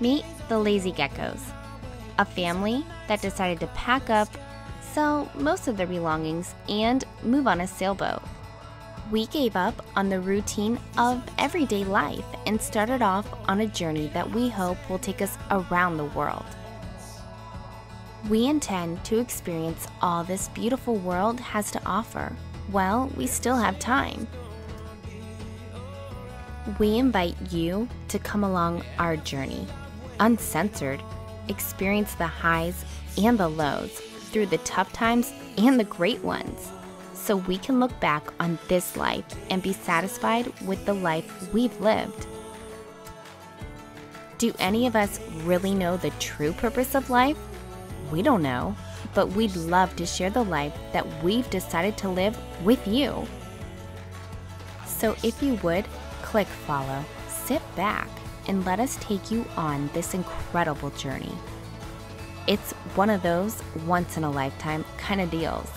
the Lazy Geckos, a family that decided to pack up, sell most of their belongings, and move on a sailboat. We gave up on the routine of everyday life and started off on a journey that we hope will take us around the world. We intend to experience all this beautiful world has to offer. Well, we still have time. We invite you to come along our journey, uncensored, experience the highs and the lows through the tough times and the great ones, so we can look back on this life and be satisfied with the life we've lived. Do any of us really know the true purpose of life? We don't know, but we'd love to share the life that we've decided to live with you. So if you would, click follow, sit back, and let us take you on this incredible journey. It's one of those once in a lifetime kind of deals.